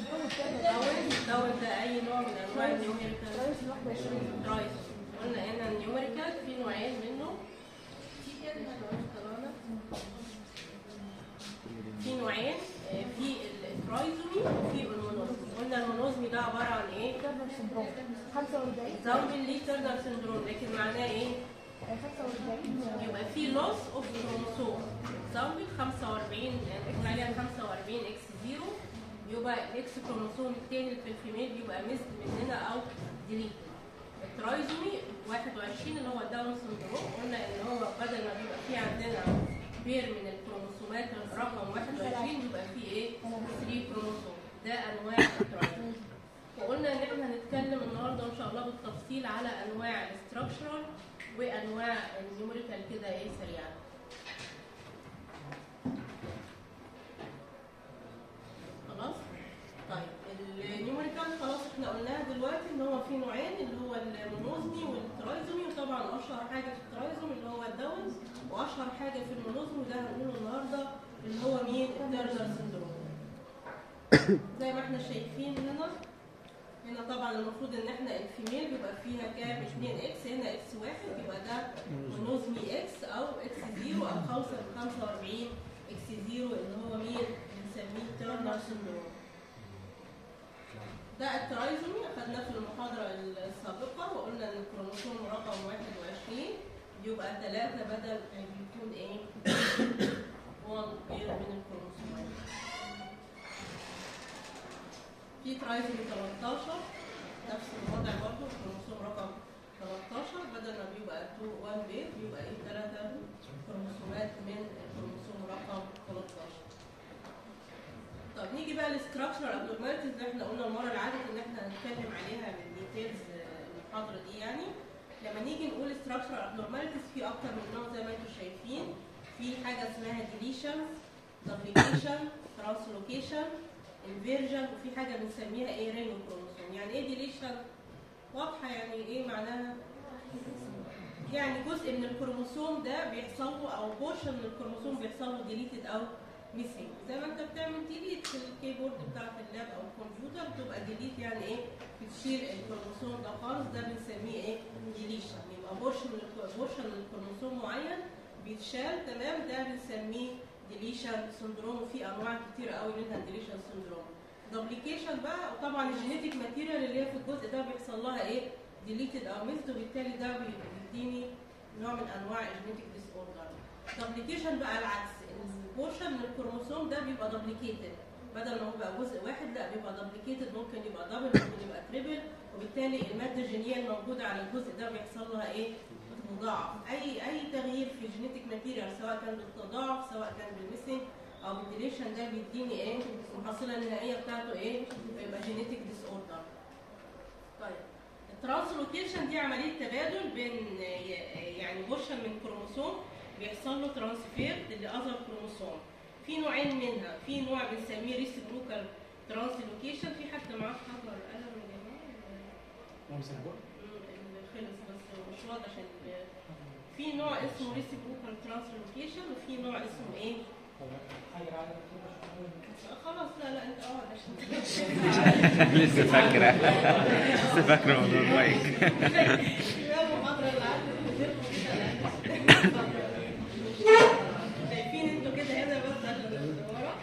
الدول ده اي نوع من انواع النيوميريكال رايس قلنا هنا النيوميريكال في نوعين منه في نوعين آه، في الترايزومي وفي المونوزمي قلنا المونوزمي ده عباره عن إيه؟ 45 زومبي ليه تيرنر سندروم لكن معناه إيه؟ 45 يبقى في لوس اوف كروموسوم زومبي 45 يعني عليها 45 X 0 يبقى ال X chromosome الثاني في ال female بيبقى miss مننا أو delete ال trisomy 21 اللي هو ال Down syndrome قلنا إن هو بدل ما بيبقى في عندنا pair من الكروموسومات رقم 21 يبقى في إيه؟ 3 كروموسوم ده أنواع ال trisomy وقلنا إن إحنا هنتكلم النهارده إن شاء الله بالتفصيل على أنواع ال structural وأنواع ال numerical كده إيه سريعا خلاص؟ طيب ال numerical خلاص إحنا قلناها دلوقتي إن هو في نوعين اللي هو ال monosomy وال trisomy وطبعا أشهر حاجة في ال trisomy اللي هو ال Down's وأشهر حاجة في ال monosomy وده هنقوله النهارده اللي هو مين؟ ال Turner syndrome زي ما إحنا شايفين هنا هنا طبعا المفروض إن إحنا ال female بيبقى فيها كام؟ 2 X هنا X واحد يبقى ده monosomy X أو X zero أو خمسة 45 X zero اللي هو مين؟ بنسميه Turner syndrome ده ال trisomy اخدناه في المحاضرة السابقة وقلنا إن الكروموسوم رقم 21 يبقى ثلاثة بدل بيكون إيه؟ 1 pair من الكروموسومات في trisomy 13 نفس الوضع برضه الكروموسوم رقم 13 بدل ما بيبقى 2 1 pair بيبقى إيه؟ ثلاثة كروموسومات من الكروموسوم رقم 13 طب نيجي بقى لل structure abnormalities اللي إحنا قلنا المرة اللي عدت إن إحنا هنتكلم عليها بال details المحاضرة دي يعني. لما نيجي نقول structure abnormalities في أكتر من نوع زي ما أنتم شايفين. في حاجة اسمها deletion duplication translocation inversion وفي حاجة بنسميها إيه ring chromosome يعني إيه deletion واضحة يعني إيه معناها؟ يعني جزء من الكروموسوم ده بيحصل له أو portion من الكروموسوم بيحصل له deleted أو missing زي ما انت بتعمل delete في ال keyboard بتاعت ال lap أو الكمبيوتر بتبقى delete يعني إيه؟ بتشيل الكروموسوم ده خالص. ده بنسميه إيه؟ deletion يبقى portion portion الكروموسوم معين بيتشال تمام؟ ده بنسميه deletion syndrome وفي أنواع كتير قوي منها deletion syndrome duplication بقى وطبعا ال genetic material اللي هي في الجزء ده بيحصل لها إيه؟ deleted أو missed وبالتالي ده بيديني نوع من أنواع ال genetic disorder duplication بقى العكس. ال portion من الكروموسوم ده بيبقى duplicated بدل ما هو بقى جزء واحد لا بيبقى duplicated ممكن يبقى double ممكن يبقى triple وبالتالي المادة الجينية الموجودة على الجزء ده بيحصل لها إيه؟ تضاعف أي أي تغيير في ال genetic material سواء كان بالتضاعف سواء كان بال missing أو بال deletion ده بيديني إيه؟ المحصله النهائيه بتاعته إيه؟ يبقى genetic disorder. طيب ال translocation دي عملية تبادل بين يعني portion من كروموسوم بيحصل له transfer ل other chromosome. في نوعين منها. في نوع بنسميه reciprocal translocation. في حد معاه حجر القلم يا جماعة؟ اللي خلص بس مش واضح في نوع اسمه reciprocal translocation وفي نوع اسمه إيه؟ خلاص لا لا أنت اقعد عشان لسه فاكرة. لسه فاكرة موضوع المايك يا المحاضرة اللي عدت شايفين أنتوا كده هنا بس اللي ورا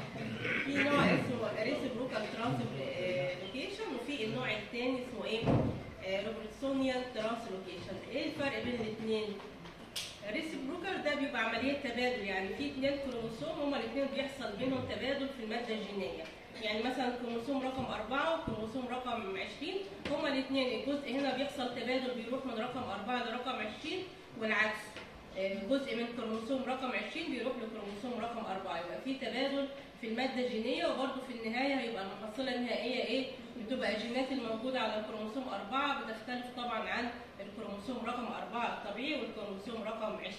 في نوع اسمه reciprocal translocation وفي النوع الثاني اسمه إيه؟ Robertsonian translocation إيه الفرق بين الاثنين؟ ال reciprocal ده بيبقى عملية تبادل يعني في اثنين كروموسوم هما الاثنين بيحصل بينهم تبادل في المادة الجينية يعني مثلا كروموسوم رقم أربعة وكروموسوم رقم 20 هما الاثنين الجزء هنا بيحصل تبادل بيروح من رقم أربعة لرقم 20 والعكس آه، جزء من كروموسوم رقم 20 بيروح لكروموسوم رقم 4 يبقى في تبادل في المادة الجينية وبرده في النهاية هيبقى المحصلة النهائية إيه؟ بتبقى الجينات الموجودة على الكروموسوم 4 بتختلف طبعا عن الكروموسوم رقم 4 الطبيعي والكروموسوم رقم 20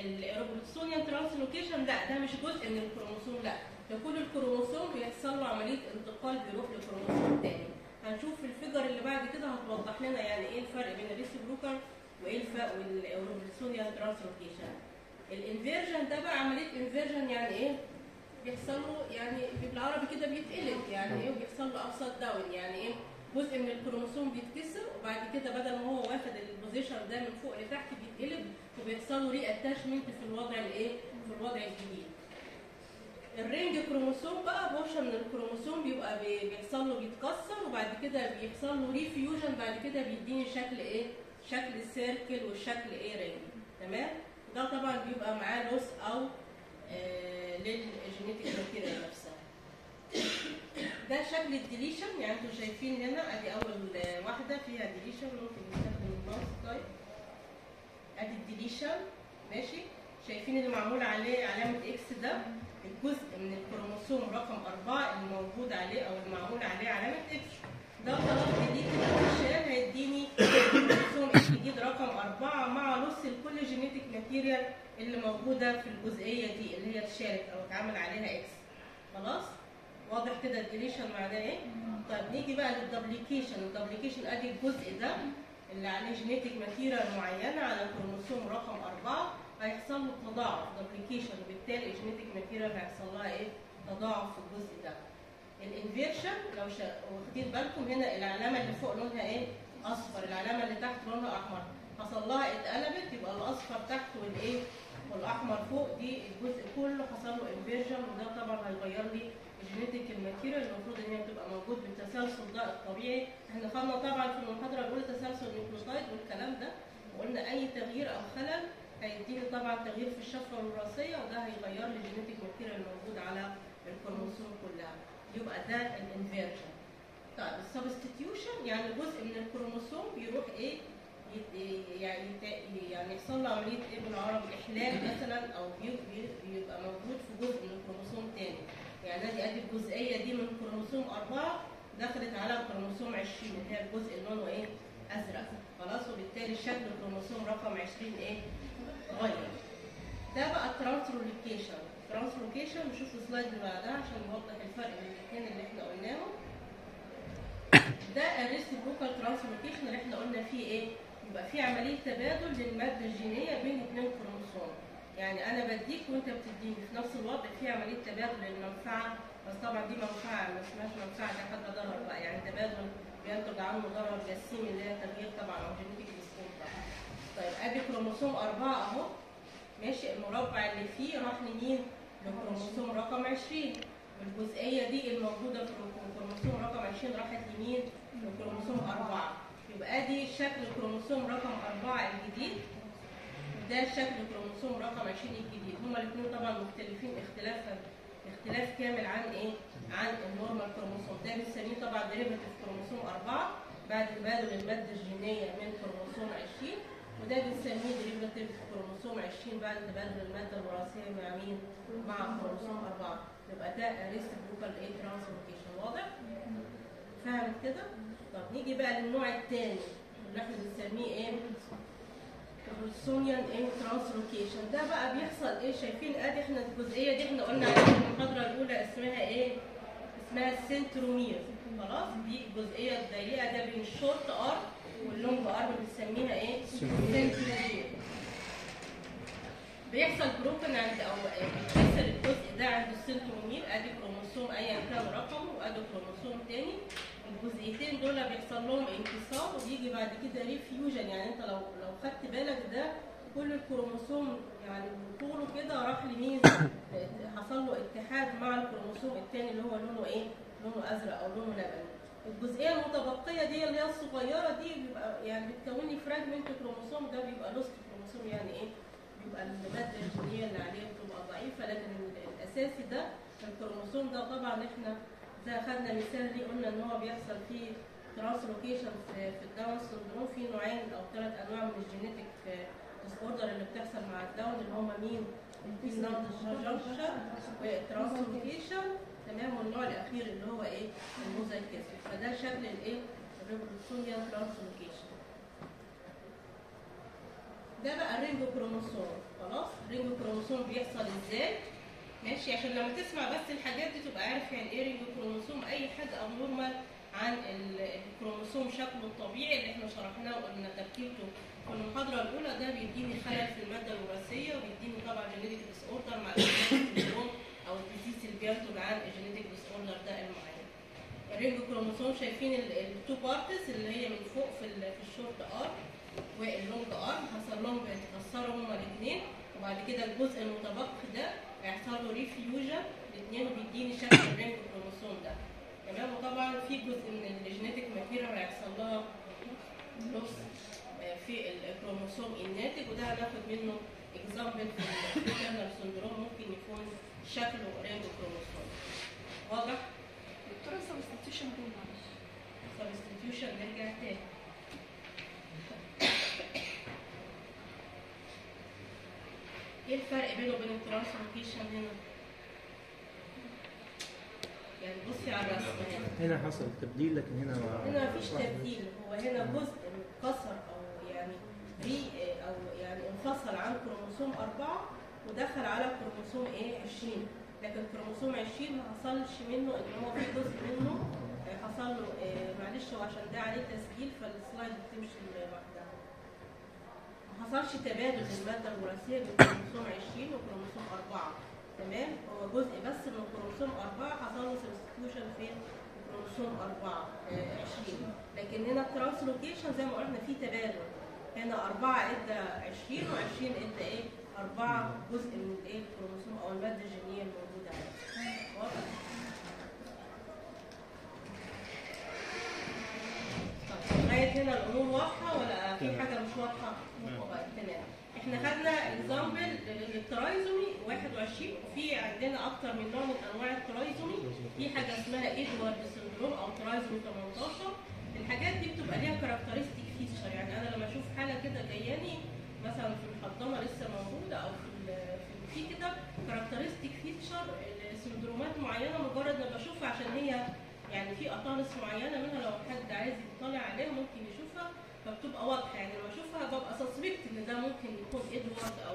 ال Robertsonian translocation لا ده مش جزء من الكروموسوم لا. ده كل الكروموسوم بيحصل له عملية انتقال بيروح لكروموسوم تاني. هنشوف في ال figure اللي بعد كده هتوضح لنا يعني إيه الفرق بين ال reciprocal وايه الفرق وال Robertsonian translocation. ال inversion ده بقى عملية inversion يعني إيه؟ بيحصل له يعني بالعربي كده بيتقلب يعني إيه؟ وبيحصل له upside down يعني إيه؟ جزء من الكروموسوم بيتكسر وبعد كده بدل ما هو واخد ال position ده من فوق لتحت بيتقلب وبيحصل له reattachment في الوضع الإيه؟ في الوضع الجديد. ال ring كروموسوم بقى portion من الكروموسوم بيبقى بي- بيحصل له بيتكسر وبعد كده بيحصل له refusion بعد كده بيديني شكل إيه؟ شكل ال circle والشكل إيه ring. تمام؟ ده طبعا بيبقى معاه loss أو آه لل genetic material نفسها ده شكل ال deletion يعني أنتوا شايفين هنا ادي أول واحدة فيها deletion ممكن نستخدم الماوس طيب ادي ال deletion ماشي. شايفين اللي معمول عليه علامة X ده؟ الجزء من الكروموسوم رقم أربعة اللي موجود عليه أو المعمول عليه علامة X ده خلاص الجزء ده اتشال هيديني الكروموسوم الجديد رقم أربعة مع loss لكل genetic material اللي موجودة في الجزئية دي اللي هي اتشالت أو اتعمل عليها X خلاص؟ واضح كده ال deletion معناه إيه؟ طيب نيجي بقى لل duplication ال duplication أدي الجزء ده اللي عليه genetic material معينة على الكروموسوم رقم أربعة هيحصل له تضاعف duplication وبالتالي ال genetic material هيحصل لها إيه؟ تضاعف في الجزء ده. ال inversion لو شا... واخدين بالكم هنا العلامة اللي فوق لونها إيه؟ أصفر، العلامة اللي تحت لونها أحمر. حصل لها اتقلبت يبقى الأصفر تحت والإيه؟ والأحمر فوق دي الجزء كله حصل له inversion وده طبعا هيغير لي ال genetic ال material المفروض إن هي تبقى موجود بالتسلسل ده الطبيعي. إحنا خدنا طبعا في المحاضرة الأولى تسلسل ال nucleotide والكلام ده. وقلنا أي تغيير أو خلل هيديني طبعا تغيير في الشفرة الوراثية وده هيغير لي ال genetic material الموجود على الكروموسوم كلها. يبقى ده ال inversion طيب ال substitution يعني جزء من الكروموسوم بيروح إيه؟ يعني يعني يحصل له عملية إيه بالعربي؟ إحلال مثلا أو بي- بي- بيبقى موجود في جزء من الكروموسوم تاني. يعني ادي ادي الجزئيه دي من كروموسوم أربعة دخلت على كروموسوم 20 اللي هي الجزء اللي لونه إيه؟ أزرق. خلاص وبالتالي شكل الكروموسوم رقم 20 إيه؟ غير. ده بقى ال translocation ال translocation نشوف ال slide اللي بعدها عشان نوضح الفرق بين الاثنين اللي إحنا قلناهم. ده ال reciprocal translocation اللي إحنا قلنا فيه إيه؟ يبقى في عملية تبادل للمادة الجينية بين اثنين كروموسوم. يعني أنا بديك وأنت بتديني. في نفس الوضع في عملية تبادل للمنفعه بس طبعا دي منفعة ما اسمهاش منفعة دي حاجة ضرر بقى. يعني تبادل بينتج عنه ضرر جسيم اللي هي تغيير طبعا أو genetic dysfunction طيب أدي كروموسوم أربعة أهو. ماشي المربع اللي فيه راح لمين؟ لكروموسوم رقم 20 والجزئية دي الموجودة في الكروموسوم رقم 20 راحت لمين؟ لكروموسوم أربعة. يبقى أدي شكل كروموسوم رقم أربعة الجديد. وده شكل كروموسوم رقم 20 الجديد هما الاثنين طبعا مختلفين اختلاف اختلاف كامل عن إيه؟ عن ال normal كروموسوم ده بنسميه طبعا derivative كروموسوم أربعة بعد تبادل المادة الجينية من كروموسوم 20 وده بنسميه derivative كروموسوم 20 بعد تبادل المادة الوراثية مع مين؟ مع كروموسوم 4 يبقى ده reciprocal إيه translocation واضح؟ فهمت كده؟ طب نيجي بقى للنوع الثاني اللي إحنا بنسميه إيه؟ ال Robertsonian إيه translocation ده بقى بيحصل إيه؟ شايفين آدي إحنا الجزئية دي إحنا قلنا عليها في المحاضرة الأولى اسمها إيه؟ اسمها ال centromere خلاص دي الجزئيه الضيقه ده بين ال short arm وال long arm بنسميها إيه؟ centromere بيحصل broken عند أو بيتكسر الجزء ده عند ال centromere آدي كروموسوم ايا كان رقمه وآدي كروموسوم تاني. الجزئيتين دول بيحصل لهم انكسار وبيجي بعد كده refusion يعني انت لو لو خدت بالك ده كل الكروموسوم يعني طوله كده راح لمين حصل له اتحاد مع الكروموسوم الثاني اللي هو لونه إيه؟ لونه أزرق أو لونه لبني. الجزئية المتبقيه دي اللي هي الصغيرة دي بيبقى يعني بتكون لي fragment كروموسوم ده بيبقى lost كروموسوم يعني إيه؟ بيبقى المادة الجينية اللي عليه بتبقى ضعيفة لكن الأساسي ده الكروموسوم ده طبعا إحنا ده خدنا مثال ليه قلنا إن هو بيحصل فيه translocation في, ال Down syndrome في نوعين أو ثلاث أنواع من ال genetic disorder اللي بتحصل مع ال Down اللي هم مين؟ ال non-disjunction وال translocation تمام والنوع الأخير اللي هو إيه؟ ال mosaicism فده شكل الإيه؟ ال Robertsonian translocation ده بقى ال ring كروموسوم خلاص ال ring كروموسوم بيحصل إزاي ماشي عشان لما تسمع بس الحاجات دي تبقى عارف يعني إيه ring كروموسوم. أي حاجة abnormal عن ال- الكروموسوم شكله الطبيعي اللي إحنا شرحناه وقلنا تركيبته في المحاضرة الأولى ده بيديني خلل في المادة الوراثية وبيديني طبعا genetic disorder مع أو ال disease اللي بينتج عن ال genetic disorder ده المعين ال ring chromosome شايفين ال two parts اللي هي من فوق في ال short arm وال long arm حصل لهم بيتكسروا هما الاثنين وبعد كده الجزء المتبقي ده هيحصل له refusion الاثنين وبيديني شكل ال ring chromosome ده. تمام؟ وطبعا في جزء من ال genetic material هيحصل لها loss في الكروموسوم الناتج وده هناخد منه example في ال Turner syndrome ممكن يكون شكله ring chromosome واضح؟ دكتورة substitution substitution نرجع تاني. إيه الفرق بينه وبين ال translocation هنا؟ يعني بصي على الرسم. هنا حصل تبديل لكن هنا ما هنا مفيش تبديل. هو هنا جزء انكسر أو يعني ري أو يعني انفصل عن كروموسوم أربعة ودخل على كروموسوم إيه؟ 20 لكن كروموسوم 20 ما حصلش منه إن هو في جزء منه حصل له آه، معلش هو عشان ده عليه تسجيل فال slide بتمشي لوحدها حصلش تبادل للماده الوراثيه بين كروموسوم 20 وكروموسوم 4 تمام؟ هو جزء بس من كروموسوم 4 حصل له substitution فين كروموسوم 4 آه، 20 لكن هنا ال translocation زي ما قلنا في تبادل. هنا 4 إدى 20 و20 إدى إيه؟ 4 جزء من الايه الكروموسوم أو المادة الجينية الموجودة عليه واضح طيب لغايه هنا الأمور واضحة ولا في حاجة مش واضحة؟ تمام. إحنا خدنا example لل trisomy 21 وفي عندنا أكتر من نوع من أنواع ال trisomy في حاجة اسمها Edward syndrome أو trisomy 18 الحاجات دي بتبقى ليها characteristic feature يعني أنا لما أشوف حالة كده جاياني مثلا في الحضانة لسه موجودة أو في في كده characteristic feature سندرومات معينة مجرد ما بشوفها عشان هي يعني في اطالس معينة منها لو حد عايز يطلع عليها ممكن يشوفها. فبتبقى واضحة. يعني لما أشوفها ببقى suspect إن ده ممكن يكون إدوارد أو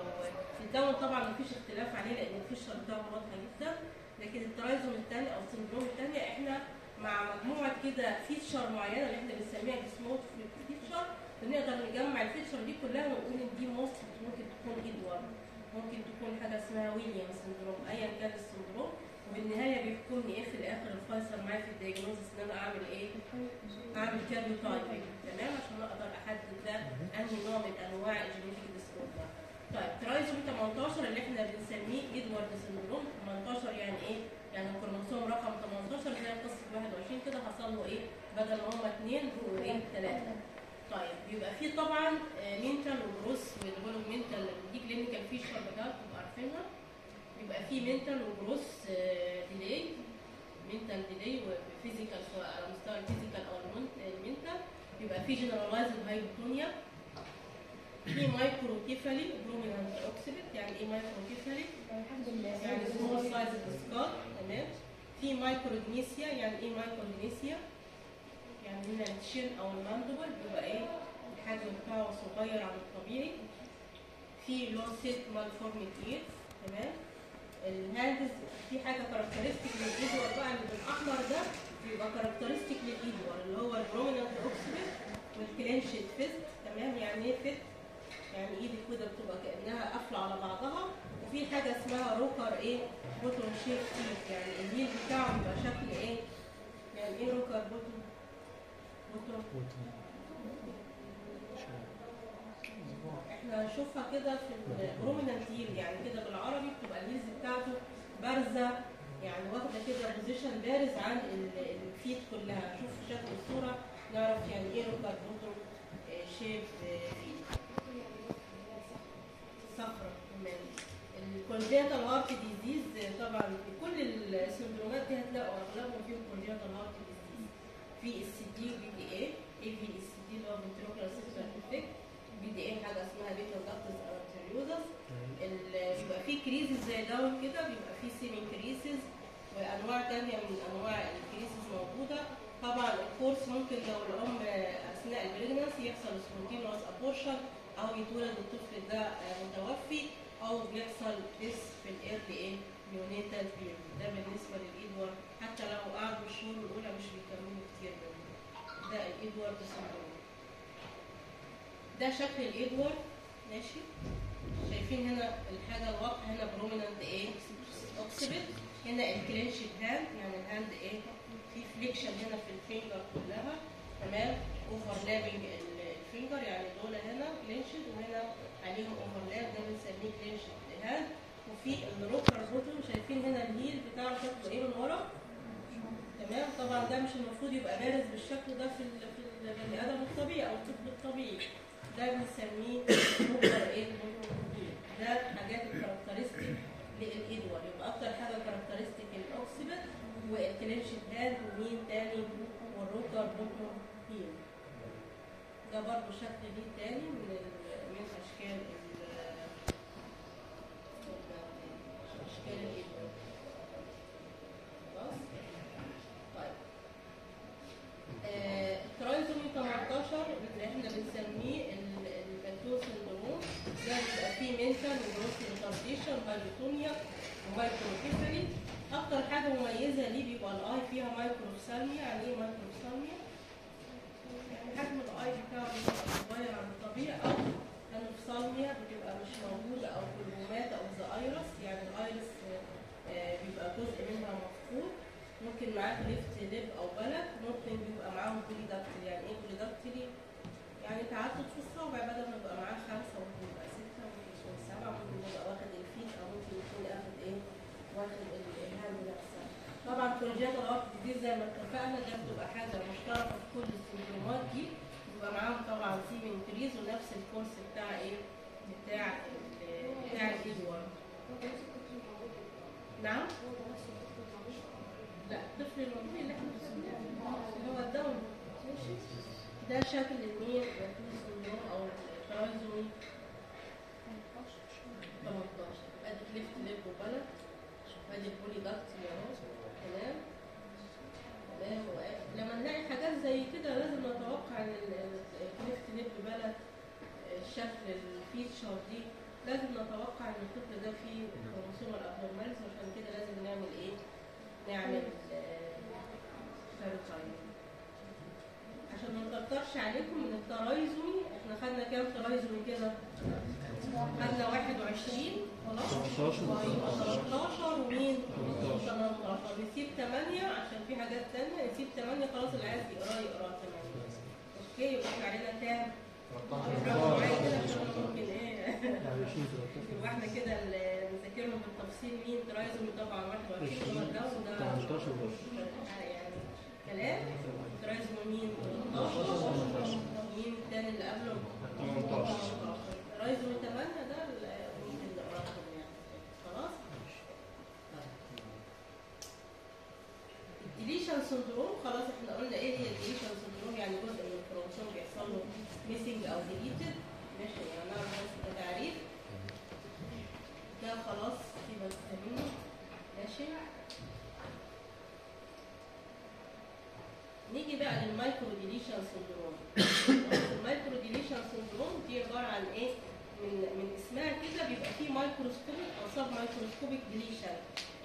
الداون طبعا مفيش اختلاف عليه لأن ال feature بتاعه واضحة جدا. لكن ال trisome الثاني أو ال syndrome الثانية إحنا مع مجموعة كده feature معينة اللي إحنا بنسميها dysmorphic feature بنقدر نجمع ال feature دي كلها ونقول إن دي ممكن تكون إدوارد. ممكن تكون حاجة اسمها William syndrome ايا كان ال syndrome. وبالنهايه بيحكم لي إيه في الآخر الفيصل معايا في ال diagnosis إن أنا أعمل إيه؟ أعمل karyotyping تمام عشان أقدر أحدد ده أنهي نوع من أنواع ال genetic disorder. طيب trisome 18 اللي إحنا بنسميه Edward syndrome 18 يعني إيه؟ يعني الكروموسوم رقم 18 زي قصة 21 كده حصل له إيه؟ بدل ما هم اثنين بقوا إيه؟ ثلاثة. طيب بيبقى في طبعا mental و growth و developmental دي clinical feature تبقوا عارفينها بيبقى في mental و growth delay mental delay و physical سواء على مستوى ال physical أو ال mental بيبقى في generalized hypotonia في microcephaly prominent occiput يعني إيه microcephaly؟ لله يعني small size skull تمام. في micrognathia يعني إيه micrognathia؟ يعني هنا ال chin أو ال mandible بيبقى إيه؟ الحجم بتاعه صغير عن الطبيعي. في low set malformed ear تمام. ال hands في حاجة characteristic للإدوارد بقى اللي بالأحمر ده بيبقى characteristic للإدوارد اللي هو ال prominent occiput وال clenched fist تمام؟ يعني إيه fist؟ يعني إيدك كده بتبقى كأنها قافلة على بعضها. وفي حاجة اسمها rocker إيه؟ bottom shape feet يعني ال heel بتاعه بيبقى شكل إيه؟ يعني إيه rocker bottom. bottom. إحنا هنشوفها كده في ال prominent heel يعني كده بالعربي بتبقى ال heels بتاعته بارزة يعني واخدة كده position بارز عن ال- ال feet كلها. شوف شكل الصورة نعرف يعني إيه rocker bottom shape feet صخرة كمان ال congenital heart disease طبعا كل السندرومات دي هتلاقوا أغلبهم فيهم congenital heart disease VSD و PDA اي VSD اللي هو افكت PDA حاجة اسمها patent ductus arteriosus بيبقى في creases زي داون كده بيبقى في simian creases وأنواع تانية من أنواع ال creases موجودة. طبعا ال course ممكن لو الأم أثناء ال pregnancy يحصل spontaneous abortion أو يتولد الطفل ده آه، متوفي أو بيحصل بس في ال early إيه neonatal period ده بالنسبة للإدوارد حتى لو قعدوا الشهور الاولى مش بيكملوا كتير. منه ده ال Edward syndrome ده شكل الايدوارد ماشي. شايفين هنا الحاجة الواضحه هنا prominent إيه occiput هنا ال clenched hand يعني ال hand إيه في flexion هنا في ال finger كلها. تمام. overlapping ال finger يعني دول هنا clenched وهنا عليهم overlap ده بنسميه clenched hand وفي ال rocker bottom شايفين هنا ال heel بتاعه شكله إيه من ورا. تمام. طبعا ده مش المفروض يبقى بارز بالشكل ده في البني آدم الطبيعي أو الطفل الطبيعي. ده بنسميه rocker إيه؟ ده حاجات ال characteristic لل Edward. يبقى أكتر حاجة characteristic ال occiput وال clenched hand ومين تاني؟ وال rocker heel ده برضه شكل ليه تاني من من أشكال ال- أشكال الإدوار خلاص طيب آه، ال trisomy 18 اللي إحنا بنسميه ال- ال Patau syndrome ده بيبقى فيه mental و growth retardation hypotonia و microcephaly أكتر حاجة مميزة ليه بيبقى ال eye فيها microphthalmia يعني إيه microphthalmia؟ يعني حجم ال eye بتاعه صغير عن الطبيعي أو anophthalmia بتبقى مش موجوده أو coloboma of the iris يعني ال iris آه، بيبقى جزء منها مفقود. ممكن معاه cleft lip أو palate. ممكن بيبقى معاهم polydactyly يعني إيه polydactyly يعني تعدد في الصابع بدل ما يبقى معاه خمسة ممكن يبقى ستة يكون سبعة ممكن يبقى واخد ال feet أو ممكن يكون اخد إيه واخد ال- ال hand نفسها طبعا كونجنتال ارت دي زي ما اتفقنا ده بتبقى حاجة مشتركة في كل السندرومات دي بيبقى معاهم طبعا سي انكريز ونفس الكورس بتاع إيه؟ بتاع بتاع الإدوار. نعم؟ لا الطفل الموجود اللي إحنا اللي هو الدون ماشي ده شكل الميل باتوس سندروم أو الترايزومي 18 ادي cleft lip و palate ادي ال polydactyly أهو. تمام. تمام. لما نلاقي حاجات زي كده لازم نتوقع إن ال cleft lip palate الشكل ال feature دي. لازم نتوقع إن الطفل ده فيه chromosomal abnormalities عشان كده لازم نعمل إيه؟ نعمل karyotype عشان ما نكترش عليكم من ال trisomy إحنا خدنا كام trisomy كده؟ خدنا 21 خلاص 15 13 ومين؟ 18 نسيب 8 عشان في حاجات تانية نسيب 8 خلاص اللي عايز يقرا يقرا 8 okay يبقى إحنا علينا كام؟ برافو معايا كده عشان ممكن إيه يبقى إحنا كده نذاكرهم بالتفصيل مين trisomy طبعا 21 هو ده وده 18 يعني كلام trisomy مين 13 مين التاني اللي قبله 18 trisomy 8 ده اللي ممكن نقراهم يعني خلاص ال deletion syndrome خلاص إحنا قلنا إيه هي ال deletion syndrome يعني جزء من الكروموسوم بيحصل له missing أو deleted ماشي يعني نعرف بس كتعريف ده خلاص يبقى منه ماشي. نيجي بقى لل microdeletion syndrome ال microdeletion syndrome دي عبارة عن إيه؟ من من اسمها كده بيبقى فيه microscopic أو submicroscopic deletion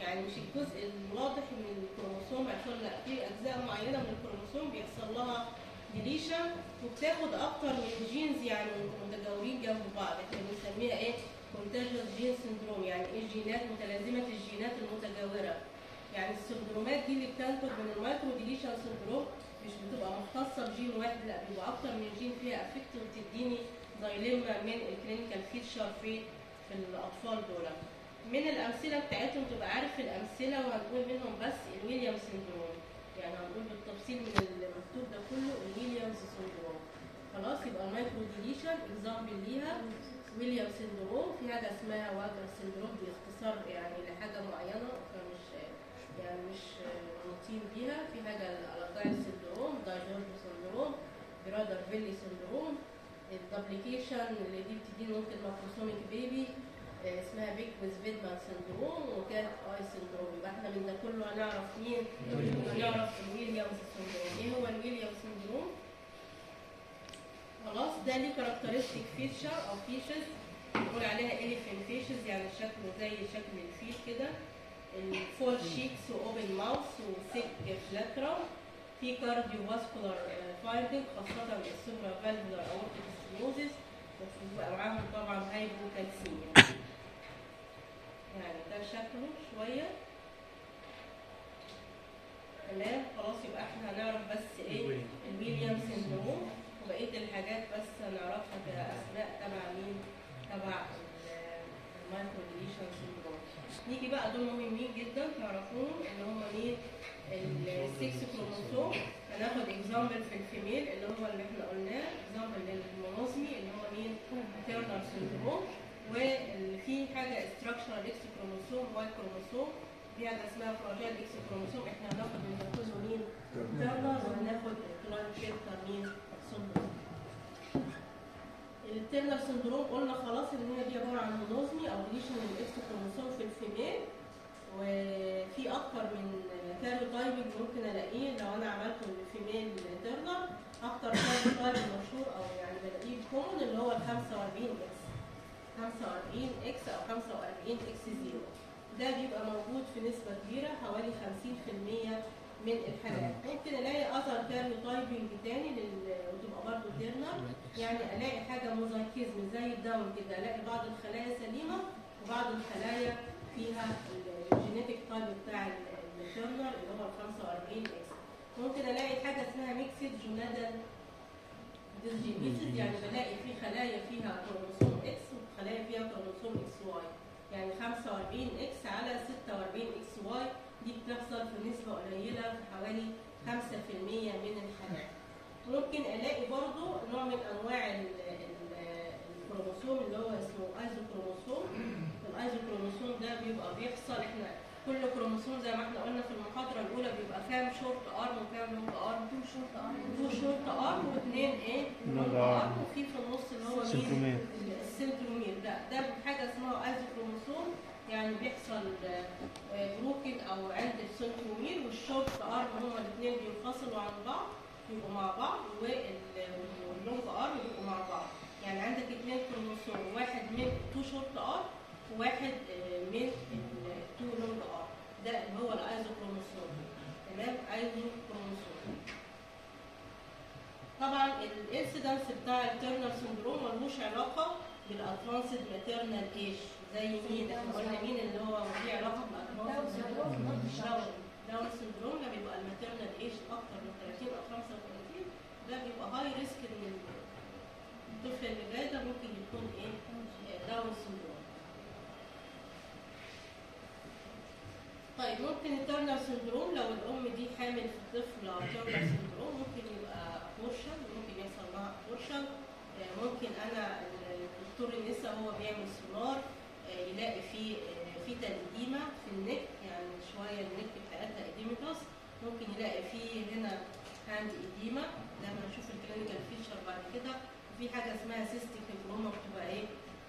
يعني مش الجزء الواضح من الكروموسوم عشان لا في أجزاء معينة من الكروموسوم بيحصل لها deletion وبتاخد أكتر من genes يعني متجاورين جنب بعض. إحنا بنسميها إيه؟ contiguous gene syndrome يعني إيه جينات متلازمة الجينات المتجاورة. يعني ال syndromeات دي اللي بتنتج من ال microdeletion syndrome مش بتبقى مختصة بجين واحد لا بيبقى أكتر من جين فيها affect وبتديني dilemma من ال clinical feature في في الأطفال دول. من الأمثلة بتاعتهم تبقى عارف الأمثلة وهنقول منهم بس ال William syndrome يعني هنقول بالتفصيل من المكتوب ده كله ال Williams syndrome خلاص يبقى ال microdeletion example ليها William syndrome في حاجة اسمها WAGR syndrome باختصار يعني لحاجة معينة فمش يعني مش منوطين بيها في حاجة ال Alagille syndrome DiGeorge syndrome Prader-Willi syndrome ال duplication اللي دي بتديني ممكن macrosomic baby اسمها Beckwith-Wiedemann syndrome و cat eye syndrome يبقى إحنا من ده كله هنعرف مين هنعرف ال Williams syndrome إيه هو ال Williams syndrome خلاص ده ليه characteristic feature أو facies بنقول عليها elfin facies يعني شكله زي شكل الفيل كده. ال full cheeks و open mouth و thick philtrum في cardiovascular finding خاصة ال supravalvular aortic stenosis بس بيبقى معاهم طبعا hypercalcemia يعني ده شكله شوية. تمام خلاص يبقى إحنا هنعرف بس إيه ال William syndrome وبقية الحاجات بس هنعرفها كأسماء تبع مين؟ تبع ال microdeletion syndrome. نيجي بقى دول مهمين جدا؟ تعرفوهم اللي هم مين؟ ال sex chromosome. هناخد example في ال female اللي هو اللي إحنا قلناه example لل monosomy اللي هو مين؟ Turner syndrome وفي حاجة structural X chromosome Y chromosome في حاجة اسمها fragile X chromosome إحنا هناخد من مركزه مين Turner وهناخد ترانشيتر مين syndrome ال Turner syndrome قلنا خلاص إن هي دي عبارة عن monosomy أو deletion ال X chromosome في ال female. وفي أكتر من karyotyping ممكن ألاقيه لو أنا عملته لل female Turner أكتر karyotype مشهور أو يعني بلاقيه common اللي هو ال 45 إكس 45 إكس أو 45 إكس زيرو. ده بيبقى موجود في نسبة كبيرة حوالي 50% من الحالات ممكن ألاقي other karyotyping تاني لل... وتبقى برضه Turner يعني ألاقي حاجة mosaicism زي ال Down كده. ألاقي بعض الخلايا سليمة وبعض الخلايا فيها ال genetic type بتاع ال Turner اللي هو ال 45 X. ممكن ألاقي حاجة اسمها mixed gonadal dysgenesis يعني بلاقي في خلايا فيها chromosome X وخلايا فيها chromosome X Y. يعني 45 إكس على 46 إكس واي. دي بتحصل في نسبة قليلة في حوالي 5% من الحالات ممكن ألاقي برضو نوع من أنواع ال- ال- الكروموسوم اللي هو اسمه isochromosome. ال isochromosome ده بيبقى بيحصل إحنا كل كروموسوم زي ما إحنا قلنا في المحاضرة الأولى بيبقى كام short arm وكام long arm. two short arm two short arm واثنين إيه؟ long arm. وفي في النص اللي هو مين centromere. ال centromere ده ده حاجة اسمها isochromosome يعني بيحصل broken أو عند ال centromere arm هما الاثنين بينفصلوا عن بعض يبقوا مع بعض وال- وال long arm يبقوا مع بعض. يعني عندك اثنين كروموسوم واحد من two short arm وواحد من ال two long arm ده اللي هو ال isochromosome. تمام؟ isochromosome. طبعا ال incidence بتاع ال Turner syndrome ملوش علاقة بال advanced maternal age زي مين؟ إحنا قلنا مين اللي هو ليه علاقة بال advanced syndrome Down syndrome ده بيبقى ال maternal age أكتر من 30 أو 35 ده بيبقى high risk إن الطفل اللي جاي ده ممكن يكون إيه؟ Down syndrome طيب ممكن ال Turner syndrome لو الأم دي حامل في طفل Turner syndrome ممكن يبقى abortion ممكن يحصل معاها abortion ممكن أنا الدكتور النساء هو بيعمل سونار آه، يلاقي فيه آه، في thickening في ال neck يعني شوية ال neck edematous ممكن يلاقي فيه هنا hand edema لما نشوف ال clinical feature بعد كده وفي حاجة اسمها cystic hygroma بتبقى إيه؟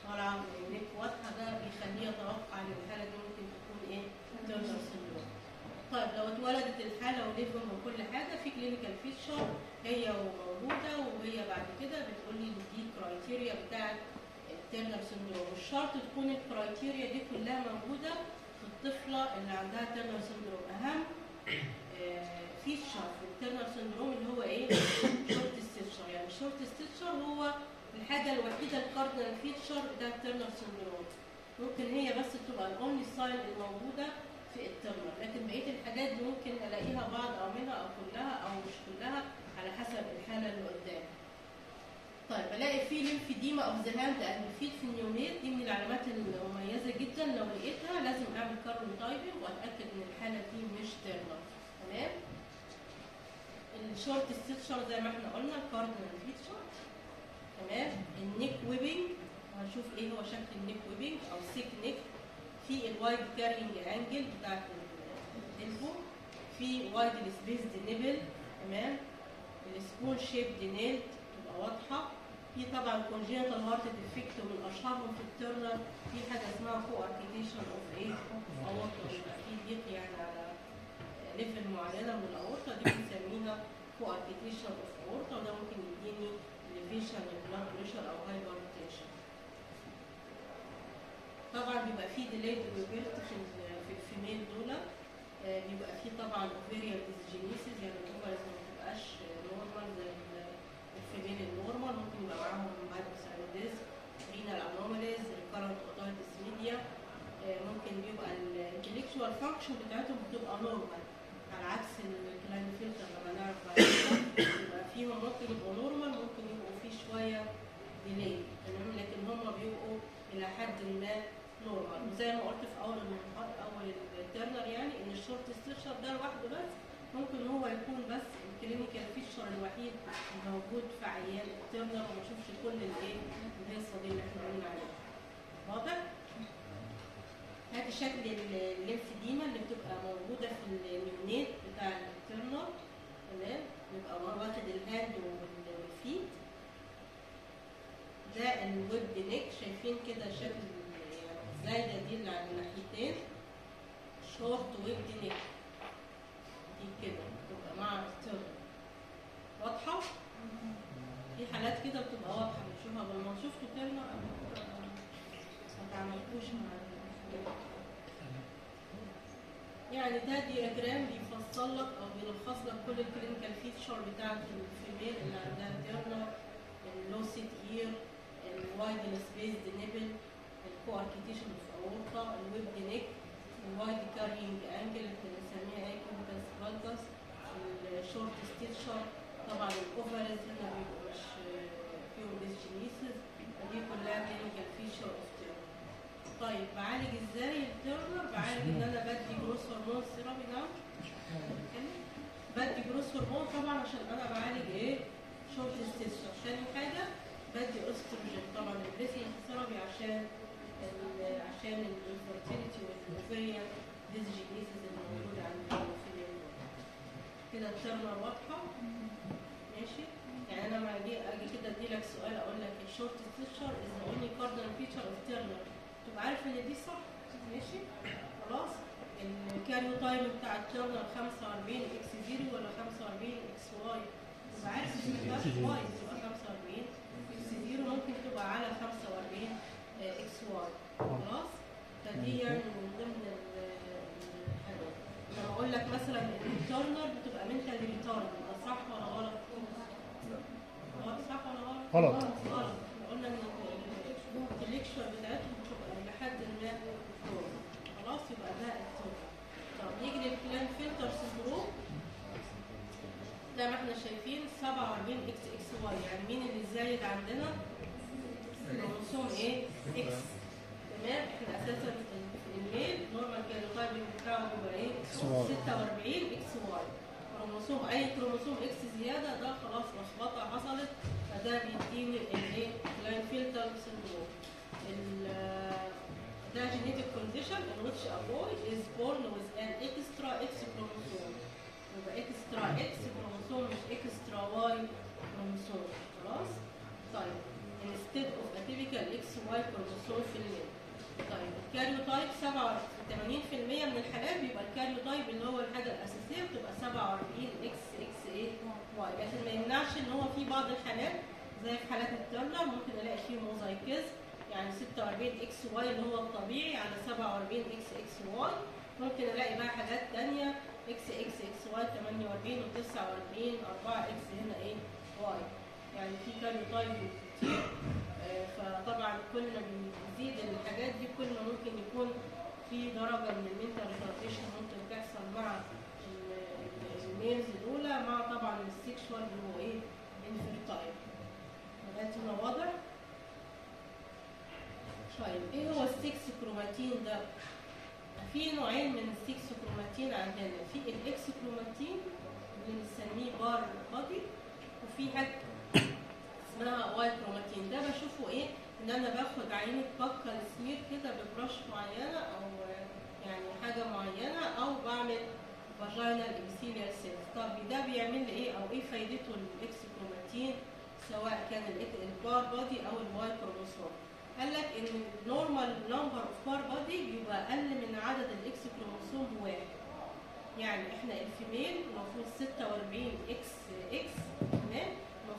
طالعة من ال neck واضحه ده بيخليه يتوقع إن الحالة دي ممكن تكون إيه؟ Turner syndrome طيب لو اتولدت الحالة وليفهم وكل حاجة في clinical feature هي وموجودة وهي بعد كده بتقول لي دي criteria بتاعت ال Turner syndrome مش شرط تكون ال criteria دي كلها موجودة في الطفلة اللي عندها Turner syndrome أهم feature في ال Turner syndrome اللي هو إيه؟ short stature يعني short stature هو الحاجة الوحيدة ال cardinal feature بتاع ال Turner syndrome ممكن هي بس تبقى ال only sign الموجودة في ال Turner لكن بقية الحاجات دي ممكن ألاقيها بعض أو منها أو كلها أو مش كلها على حسب الحالة اللي قدامي طيب الاقي في lymphedema of the hand and feet في ال neonate دي من العلامات المميزة جدا لو لقيتها. لازم أعمل karyotyping وأتأكد إن الحالة دي مش Turner تمام؟ ال short stature زي ما إحنا قلنا cardinal feature تمام؟ ال neck webbing هنشوف إيه هو شكل ال neck webbing أو thick neck في ال wide carrying angle بتاعت ال elbow في wide spaced nipple تمام؟ ال spoon shaped nail تبقى واضحة. في طبعا congenital heart defect ومن اشهرهم في ال Turner في حاجة اسمها coarctation of إيه يبقى في ضيق يعني على level معينة من الاورتا دي بنسميها coarctation of aorta وده ممكن يديني elevation ال blood pressure أو hypertension طبعا بيبقى في delayed puberty في ال- في ال female دول آه، بيبقى في طبعا ovarian dysgenesis يعني ال ovaries ما بتبقاش normal زي كمان ال normal ممكن يبقى معاهم مايكروسايدز renal anomalies recurrent otitis media آه، ممكن بيبقى ال intellectual function بتاعتهم بتبقى normal على عكس الكلاين فلتر لما نعرف بعد كده فيهم ممكن يبقوا normal ممكن يبقوا فيه شوية delay تمام؟ لكن هم بيبقوا إلى حد ما normal وزي ما قلت في أول أول ال Turner يعني إن ال short stature ده لوحده بس ممكن هو يكون بس ال clinical feature الوحيد الموجود في عيان ال Turner وما اشوفش كل الايه الهيصه دي اللي إحنا قلنا عليها واضح؟ هات شكل ال lymphedema اللي بتبقى موجودة في ال neonate بتاع ال Turner تمام يبقى واخد ال hand وال- وال feet ده ال web neck شايفين كده شكل يعني الزايده دي اللي على الناحيتين short web neck دي كده بتبقى مع ال Turner واضحه؟ في حالات كده بتبقى واضحه بنشوفها لما شفتوا Turner قبل كده ما تعملوش مع ال- يعني ده diagram بيفصل لك أو بيلخص لك كل ال clinical feature بتاعت ال female اللي عندها تيرنر ال low-set ear ال wide spaced nipple ال coarctation في اورطه ال webbed neck ال wide carrying angle اللي بنسميها cubitus valgus ال short stature طبعا ال ovaries هنا بيبقوا مش فيهم dysgenesis دي كلها clinical feature of طيب بعالج إزاي التيرنر؟ بعالج إن أنا بدي growth hormone therapy نعم بدي growth hormone طبعا عشان أنا بعالج إيه؟ short stature عشان حاجة بدي استروجين طبعا replacing therapy عشان عشان ال infertility وال ovarian dysgenesis اللي موجوده عند ال female كده التيرنر واضحة؟ ماشي. يعني أنا لما أجي أجي كده أدي لك سؤال أقول لك ال short stature is the only cardinal feature of تبقى عارف إن دي صح؟ ماشي. خلاص. ال karyotype بتاع التيرنر 45 X 0 ولا 45 XY؟ تبقى عارف إن فيهاش Y تبقى 45 X 0 ممكن تبقى على 45 XY خلاص فدي يعني من ضمن ال- الحاجات لما أقول لك مثلا ان التيرنر بتبقى mental retard ده صح ولا غلط؟ صح ولا غلط؟ غلط. غلط قلنا إن ال IQ بتاعتهم بتبقى لحد ما. خلاص يبقى ده التيرنر طب نيجي لل Klinefelter syndrome زي ما إحنا شايفين 47 إكس إكس واي يعني مين اللي زايد عندنا؟ كروموسوم إيه؟ X تمام؟ إحنا أساسا ال male normal karyotyping بتاعه بيبقى إيه؟ 46 XY كروموسوم أي كروموسوم X زيادة ده خلاص لخبطة حصلت فده بيديني الايه؟ Klinefelter syndrome ده genetic condition in which a boy is born with an extra X chromosome. يبقى extra X chromosome مش extra Y chromosome. خلاص؟ طيب. Instead of a typical XY chromosome في ال male طيب ال karyotype 87% من الحالات بيبقى ال karyotype اللي هو الحاجة الأساسية بتبقى 47 إكس إكس إيه Y لكن ما يمنعش إن هو في بعض الحالات زي في حالات الترنر ممكن ألاقي فيه mosaics يعني 46 XY اللي هو الطبيعي على 47 إكس إكس واي ممكن ألاقي بقى حاجات تانية إكس إكس إكس واي 48 و 49 4 X هنا إيه Y يعني في karyotype كتير آه، فطبعا كل ما بنزيد الحاجات دي كل ما ممكن يكون في درجة من ال mental retardation ممكن تحصل مع ال- ال- ال males دول مع طبعا ال sexual اللي هو إيه؟ infertile لغايه هنا واضح. طيب إيه هو ال sex chromatin ده؟ في نوعين من ال sex chromatin عندنا. في ال X chromatin اللي بنسميه Barr body وفي حاجة اسمها Y chromatin. ده بشوفه إيه؟ ان أنا باخد عينة buccal smear كده ب brush معينة أو يعني حاجة معينة أو بعمل vaginal epithelial cells طب ده بيعمل لي إيه؟ أو إيه فايدته ال X chromatin؟ سواء كان ال Barr body أو ال Y chromosome قال لك إن ال normal number of Barr body بيبقى أقل من عدد ال X chromosome بواحد يعني إحنا ال female المفروض 46 إكس إكس تمام؟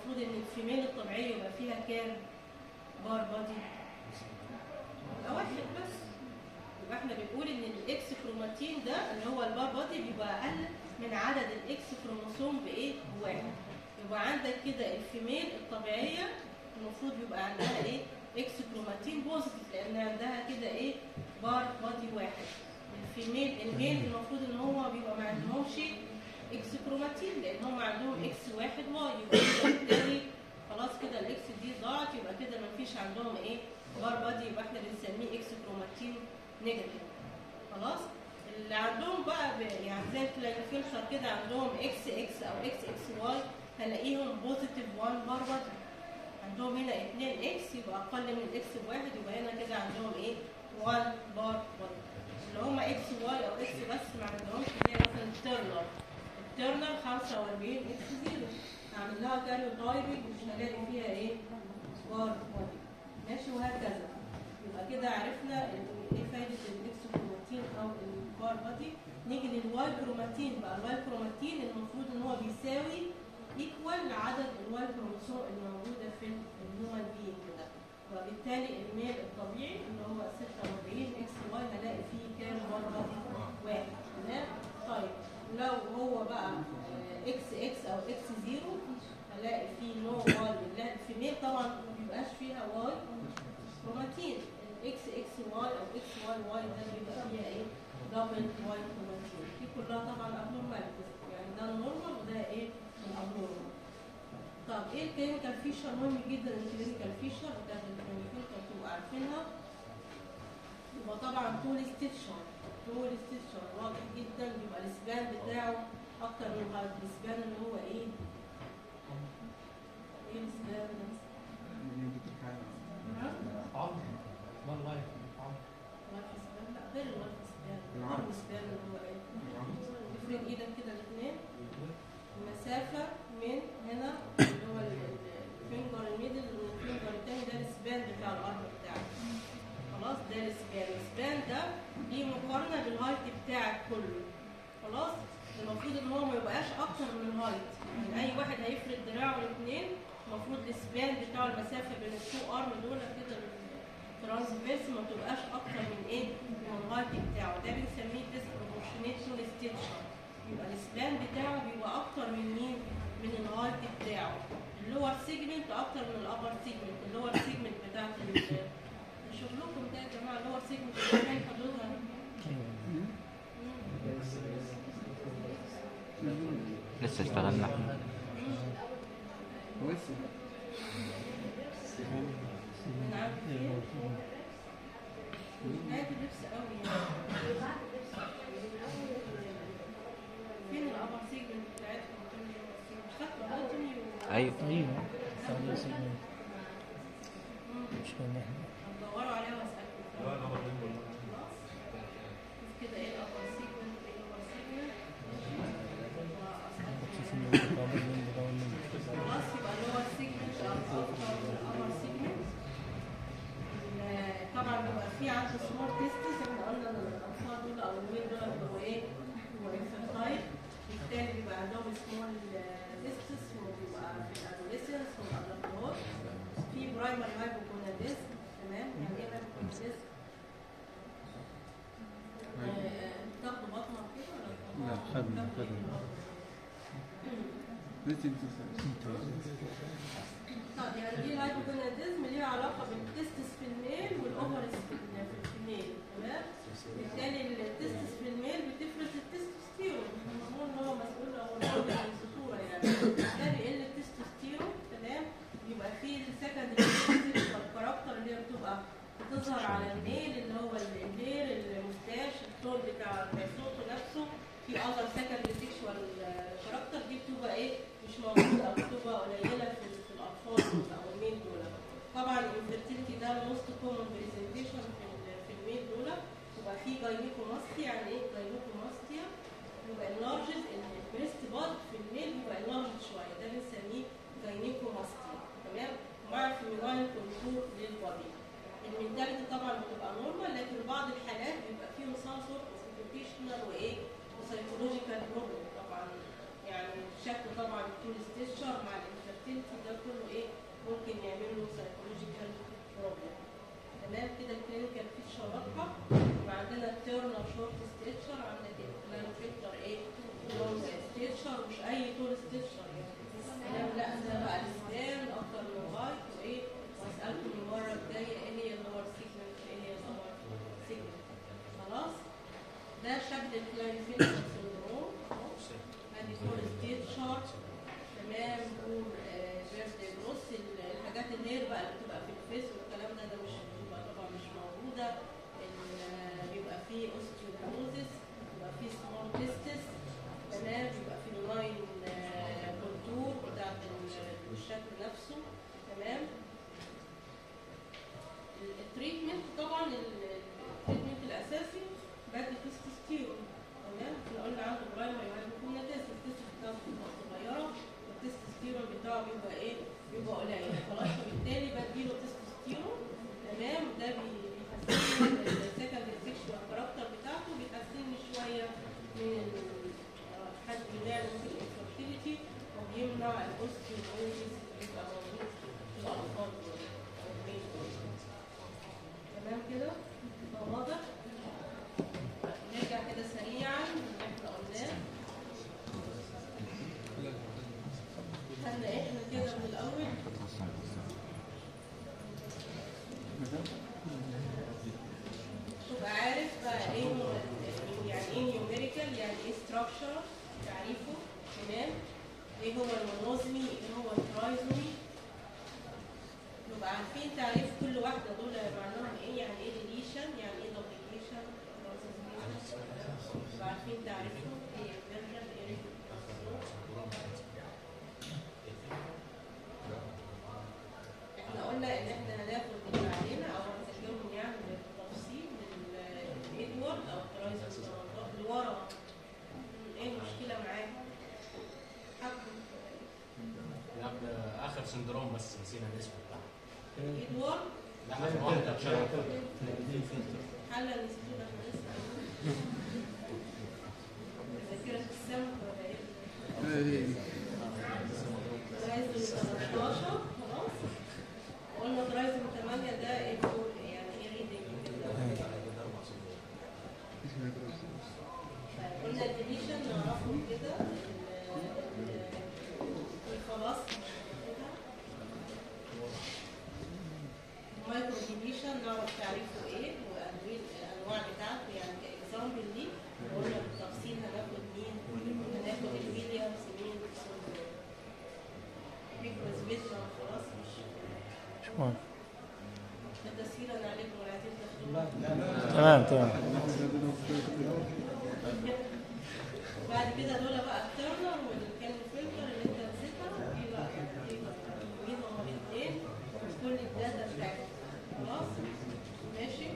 المفروض إن ال female الطبيعية يبقى فيها كام Barr body. يبقى واحد بس. يبقى إحنا بنقول إن ال X chromatin ده اللي هو ال Barr body بيبقى أقل من عدد ال X chromosome بإيه؟ بواحد يبقى عندك كده ال female الطبيعية المفروض يبقى عندها إيه؟ X chromatin positive لأن عندها كده إيه؟ Barr body واحد. ال female ال male المفروض إن هو بيبقى ما عندهمش X chromatin لأن هم عندهم X واحد Y يبقى كده بالتالي خلاص كده ال X دي ضاعت يبقى كده ما فيش عندهم إيه Barr body يبقى إحنا بنسميه X chromatin negative خلاص؟ اللي عندهم بقى يعني زي الفلتر كده عندهم إكس إكس أو إكس إكس واي هلاقيهم positive 1 Barr body عندهم هنا 2 X يبقى أقل من ال X بواحد يبقى هنا كده عندهم إيه 1 Barr body اللي هم XY أو X بس ما عندهمش زي مثلا الترنر الترنر 45 X zero. هعمل لها karyotyping مش هلاقي فيها إيه؟ Barr body ماشي وهكذا. يبقى كده عرفنا إيه فايدة ال X chromatin أو ال Barr body نيجي لل Y chromatin بقى. ال Y chromatin المفروض إن هو بيساوي equal لعدد ال Y chromosome الموجوده في ال human being ده وبالتالي ال male الطبيعي اللي هو 46 XY هلاقي فيه كام body واحد. تمام؟ طيب. لو هو بقى إكس إكس أو X zero هلاقي فيه no Y female طبعا ما بيبقاش فيها Y chromatin إكس إكس واي أو XYY ده بيبقى فيها إيه؟ double Y chromatin دي كلها طبعا abnormalities يعني ده ال normal وده إيه؟ ال abnormal طب إيه ال clinical feature؟ مهم جدا ال clinical feature ده ال clinical تبقوا عارفينها. يبقى طبعا tall stature tall stature واضح جدا بيبقى ال span بتاعه أكتر من هذا ال span اللي هو إيه؟ إيه ال span ده؟ ها؟ عظم والله عظم life span لا غير ال life span ال arm span اللي هو إيه افرد إيدك كده الاثنين المسافة من هنا اللي هو ال finger ال middle وال finger التاني ده ال span بتاع ال arm بتاعك خلاص ده ال span ال span ده ليه مقارنة بال height بتاعك كله خلاص المفروض ان هو ما يبقاش أكتر من ال height يعني اي واحد هيفرد دراعه الاثنين المفروض ال span بتاع المسافة بين ال two arm دول كده transverse ما تبقاش أكتر من إيه من ال height بتاعه ده بنسميه disproportionate stature يبقى ال span بتاعه بيبقى أكتر من مين من ال height بتاعه ال lower segment أكتر من ال upper segment ال lower segment بتاعت ال- شغلكم ده يا جماعة ال lower segment إزاي حدودها لسه اشتغلنا إحنا من عند فين نهاية اللبس قوي يعني فين الابر سيجمنت بتاعتكم توني مش فاكره بقى توني و- أيوه أيوه ثانية سيجمنت مم. مش فاهم إحنا هتدوروا عليها واسالكم لا لا والله خلاص شوف كده إيه الابر سيجمنت إيه اللور سيجمنت شوف المقابل من مقابل من خلاص يبقى اللور سيجمنت أو الابر سيجمنت طبعا بيبقى في عنده small testis إحنا قلنا ان الاطفال دول أو الولاد دول بيبقوا إيه؟ بيبقوا infantile بالتالي بيبقى عندهم small testis وبيبقى في ال adolescence وال adulthood في primary hypogonadism تمام يعني إيه hypogonadism؟ بتاخدوا باطنة كده ولا لا، خدنا-؟ خدنا. طب يعني دي ال hypogonadism ليها علاقة بال testis في ال male وال ovaries في ال- في ال female تمام بالتالي ال testis في ال male بتفرز التستوستيرون الهرمون اللي هو مسؤول أو الهرمون عن الذكوره يعني ده بيقل التستوستيرون تمام يبقى في ال secondary character اللي هي بتبقى بتظهر على ال male اللي هو ال hair ال mustache الطول بتاع الصوت نفسه في other secondary sexual character دي بتبقى إيه مش موجوده أو بتبقى قليله في في الاطفال دول أو ال male دول طبعا ال infertility ده ال most common presentation في ال- في ال male دول يبقى في gynecomastia يعني إيه gynecomastia يبقى ال large ال breast bud في ال male بيبقى ال large شوية ده بنسميه gynecomastia تمام مع feminine contour لل body ال mentality طبعا بتبقى normal لكن بعض الحالات بيبقى فيهم some sort وايه و psychological problem طبعا يعني الشكل طبعا stature مع ال infertility ده كله إيه؟ ممكن يعملوا psychological problem تمام؟ كده ال clinical feature واضحه وعندنا ال Turner short stature عندنا كده لاين فيكتور إيه long stature مش أي طول stature يعني لا ده بقى ال span أكتر من height وايه وأسألكم المرة الجاية إيه هي ال lower segment إيه هي ال lower segment خلاص؟ ده شكل ال Klinefelter syndrome ادي tall stature تمام primeiro بس نسينا الاسم بتاعها. حل الاسم. تمام تمام. بعد كده دول بقى ال Turner وال Klinefelter اللي انت نسيتها. دي بقى دي نمرتين وكل إيه. ال data بتاعتك. خلاص؟ ماشي؟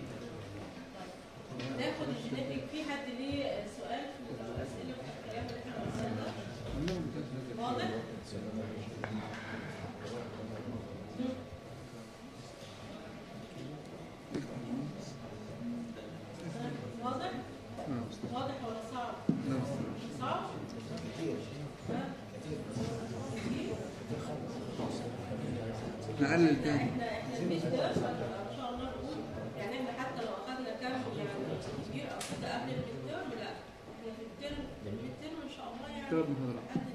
طيب. ناخد ال genetic في حد ليه سؤال في الأسئلة في الكلام اللي إحنا قلناه واضح؟ نقلل تاني إحنا إن شاء الله يعني